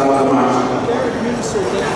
Santa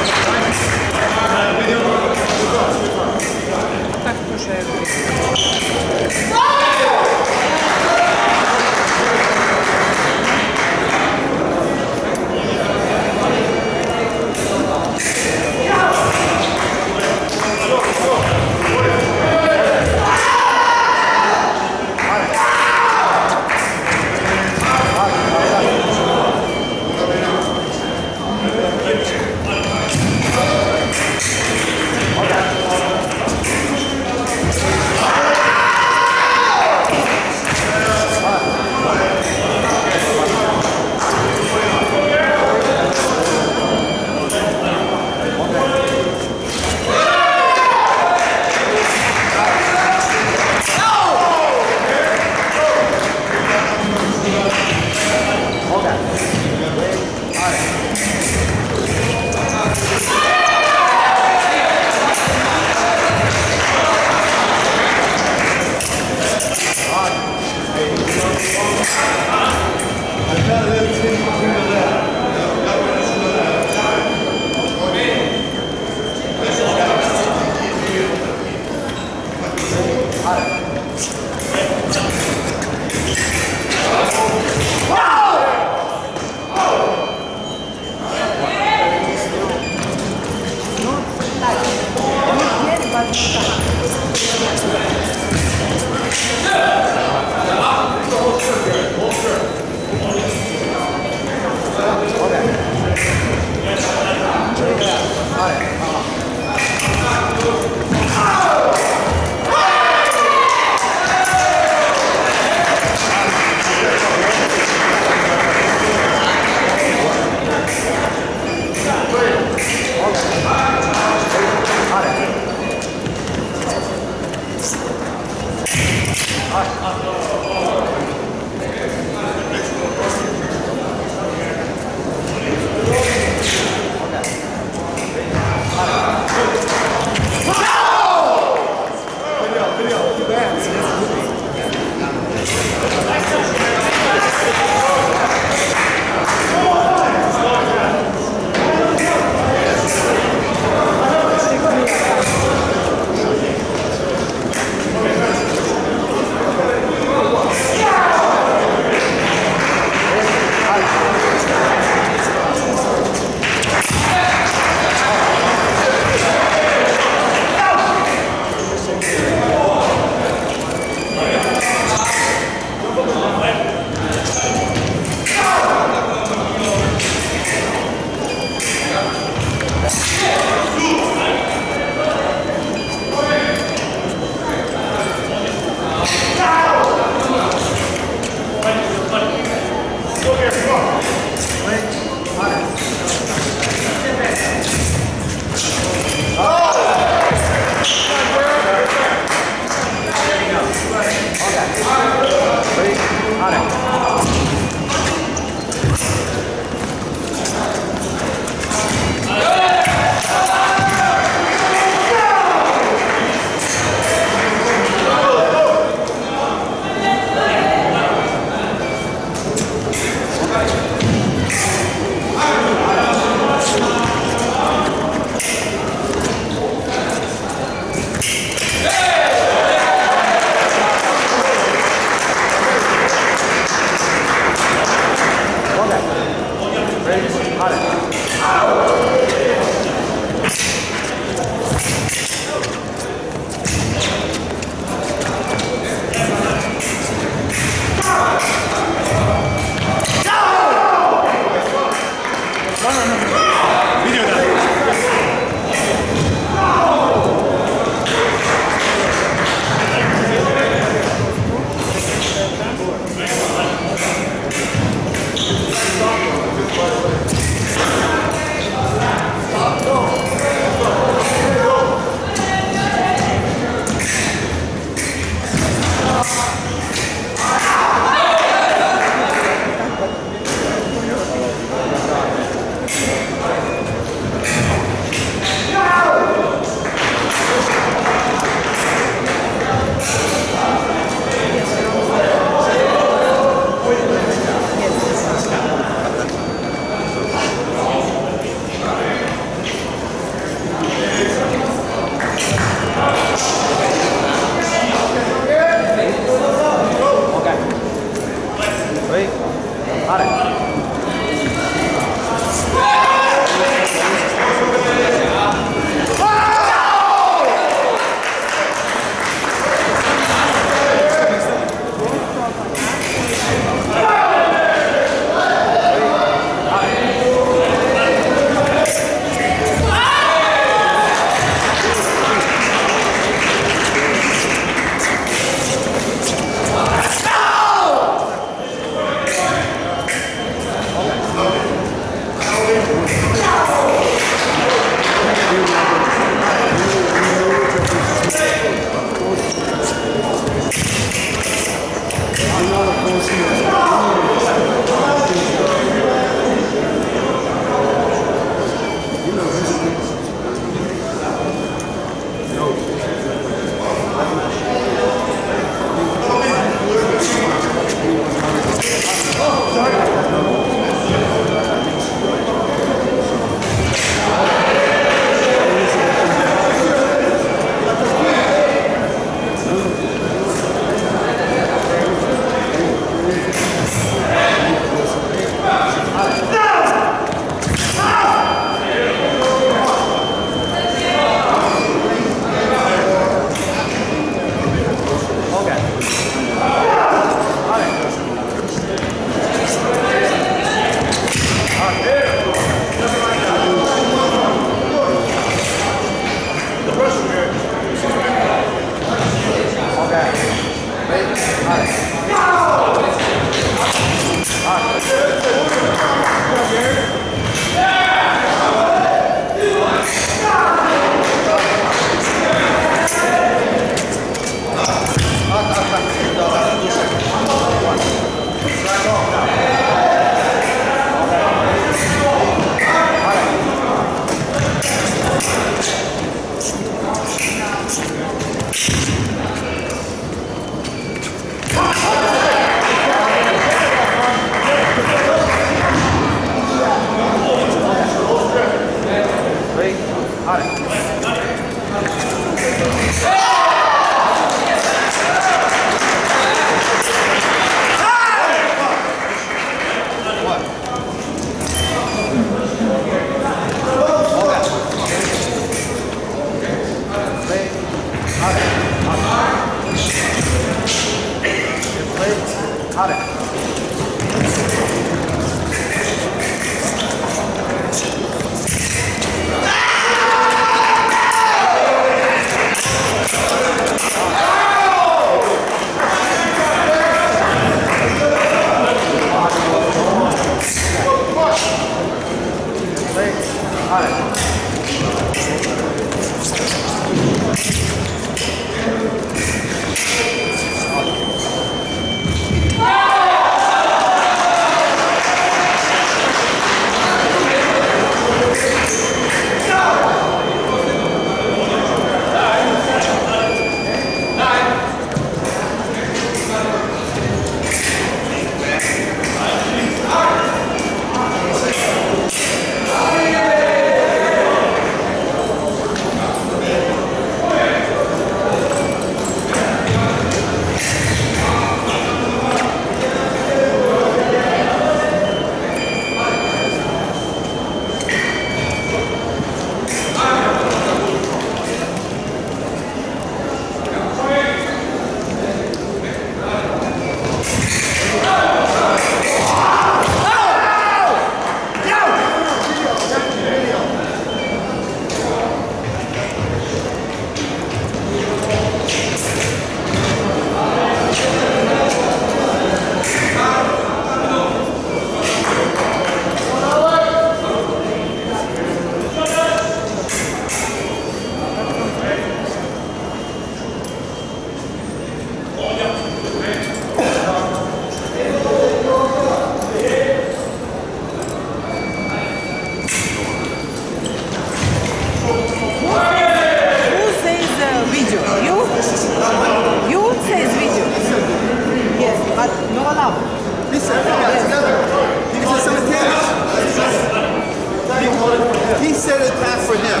attack for him.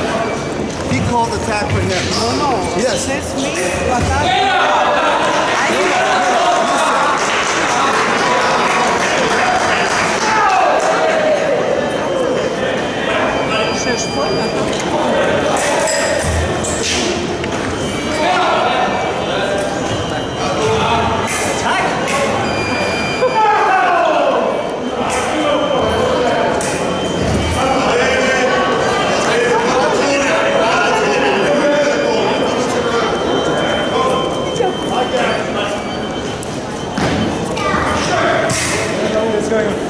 He called attack for him. No, no. Yes. That's me. But I, I, I Thank you. it's going on.